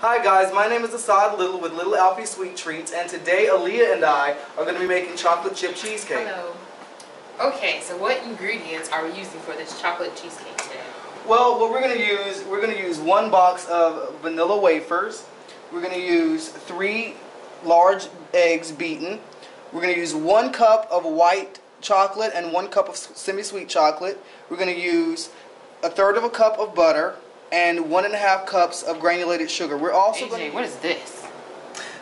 Hi guys, my name is Asaad Little with Little Alfie Sweet Treats and today Aaliyah and I are going to be making chocolate chip cheesecake. Hello. Okay, so what ingredients are we using for this chocolate cheesecake today? Well, what we're going to use, we're going to use one box of vanilla wafers. We're going to use three large eggs beaten. We're going to use one cup of white chocolate and one cup of semi-sweet chocolate. We're going to use a third of a cup of butter and one and a half cups of granulated sugar. We're also AJ, going what is this?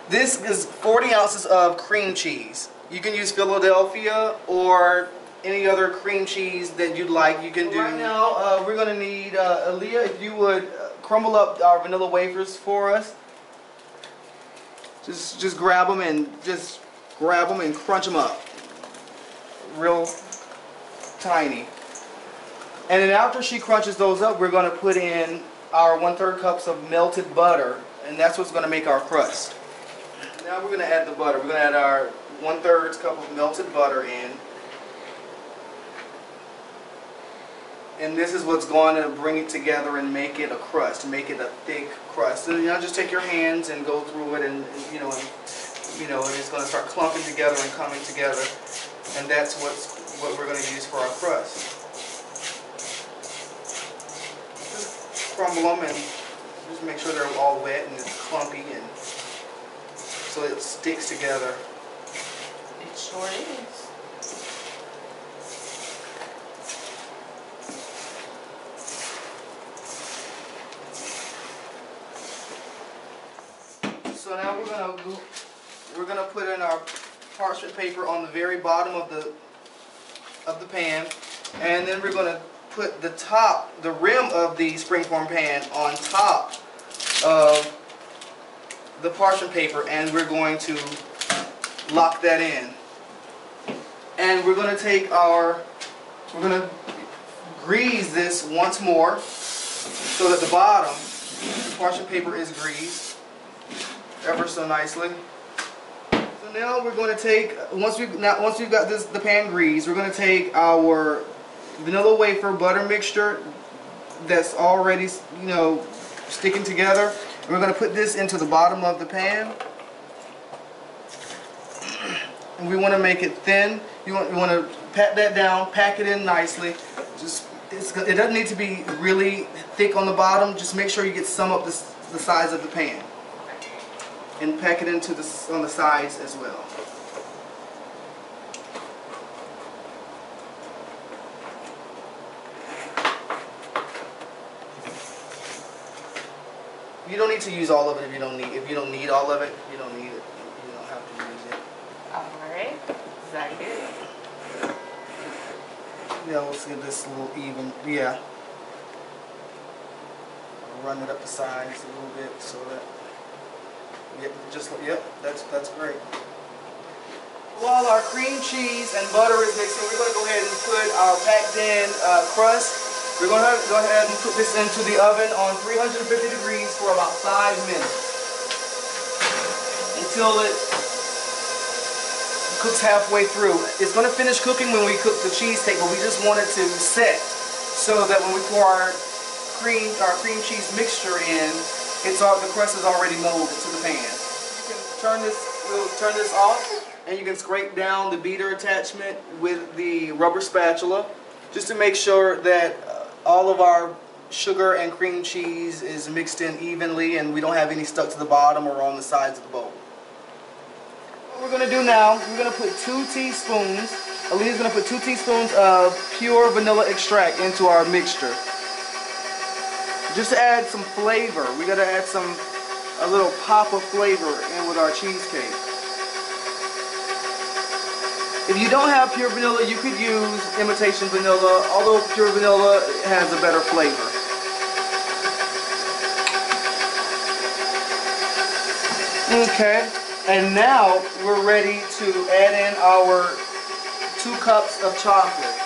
This is 40 ounces of cream cheese. You can use Philadelphia or any other cream cheese that you'd like. You can do. Right now, uh, we're going to need, uh, Aaliyah, if you would uh, crumble up our vanilla wafers for us. Just, just grab them and just grab them and crunch them up. Real tiny. And then after she crunches those up, we're going to put in our one-third cups of melted butter. And that's what's going to make our crust. Now we're going to add the butter. We're going to add our one-third cup of melted butter in. And this is what's going to bring it together and make it a crust, make it a thick crust. And you know, just take your hands and go through it, and, you know, and, you know, and it's going to start clumping together and coming together. And that's what's what we're going to use for our crust. Crumble them and just make sure they're all wet and it's clumpy and so it sticks together. It sure is. So now we're gonna we're gonna put in our parchment paper on the very bottom of the of the pan, and then we're gonna put the top, the rim of the springform pan on top of the parchment paper and we're going to lock that in. And we're going to take our, we're going to grease this once more so that the bottom, the parchment paper is greased ever so nicely. So now we're going to take, once we've, now, once we've got this, the pan greased, we're going to take our vanilla wafer butter mixture that's already, you know, sticking together. And we're going to put this into the bottom of the pan. And we want to make it thin. You want, you want to pat that down, pack it in nicely. Just it doesn't need to be really thick on the bottom. Just make sure you get some up the, the size of the pan. And pack it into the, on the sides as well. You don't need to use all of it if you don't need if you don't need all of it. You don't need it. You don't have to use it. All right. Is that good? Yeah, let's get this a little even. Yeah. Run it up the sides a little bit so that. Yep, just yep. That's that's great. While our cream cheese and butter is mixing, we're going to go ahead and put our packed in uh, crust we're going to go ahead and put this into the oven on 350 degrees for about five minutes until it cooks halfway through. It's going to finish cooking when we cook the cheesecake, but we just want it to set so that when we pour our cream, our cream cheese mixture in, it's all the crust is already molded to the pan. You can turn this, we'll turn this off, and you can scrape down the beater attachment with the rubber spatula just to make sure that all of our sugar and cream cheese is mixed in evenly and we don't have any stuck to the bottom or on the sides of the bowl. What we're going to do now, we're going to put two teaspoons, Aaliyah's going to put two teaspoons of pure vanilla extract into our mixture. Just to add some flavor. We got to add some, a little pop of flavor in with our cheesecake. If you don't have pure vanilla, you could use imitation vanilla, although pure vanilla has a better flavor. Okay, and now we're ready to add in our two cups of chocolate,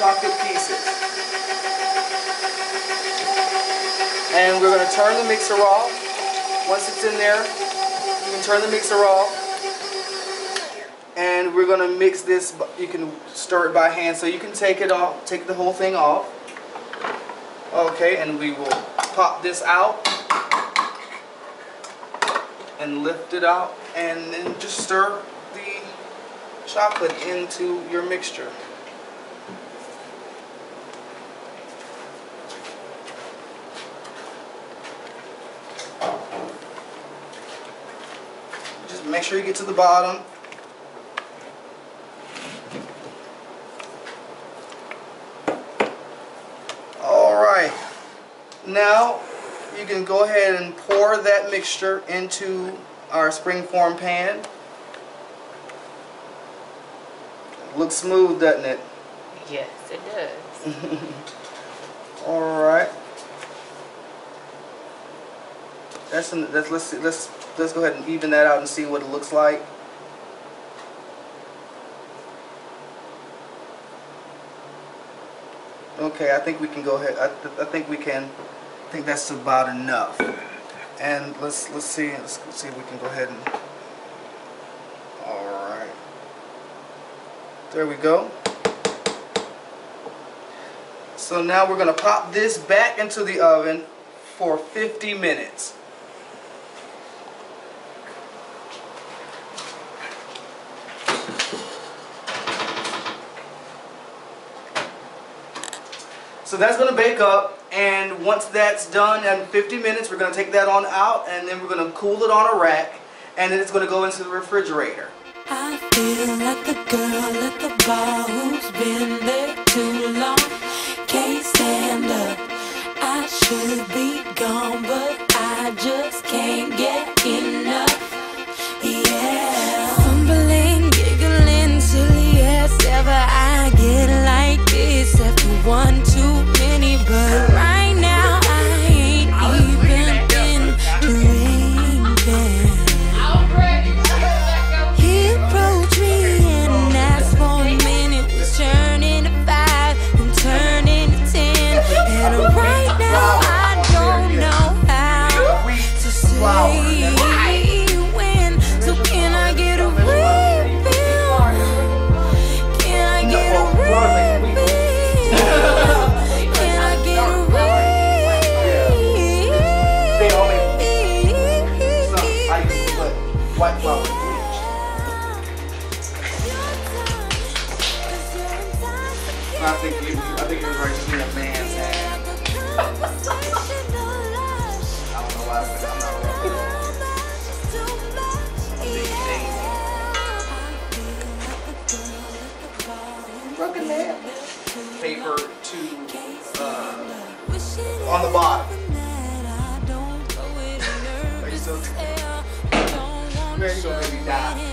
chocolate pieces. And we're going to turn the mixer off. Once it's in there, you can turn the mixer off and we're gonna mix this you can stir it by hand so you can take it off take the whole thing off okay and we will pop this out and lift it out and then just stir the chocolate into your mixture. Just make sure you get to the bottom. All right. Now you can go ahead and pour that mixture into our springform pan. Looks smooth, doesn't it? Yes, it does. All right. That's, an, that's let's see, let's let's go ahead and even that out and see what it looks like. Okay, I think we can go ahead. I, th I think we can. I think that's about enough. And let's let's see let's see if we can go ahead and. All right. There we go. So now we're gonna pop this back into the oven for 50 minutes. So that's gonna bake up and once that's done in 50 minutes we're gonna take that on out and then we're gonna cool it on a rack and then it's gonna go into the refrigerator. I feel like a girl at the bar who's been there too long. One too on the bottom. Are you still? There you go, baby. Die.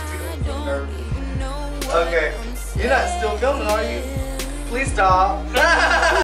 Okay. You're not still filming, are you? Please stop.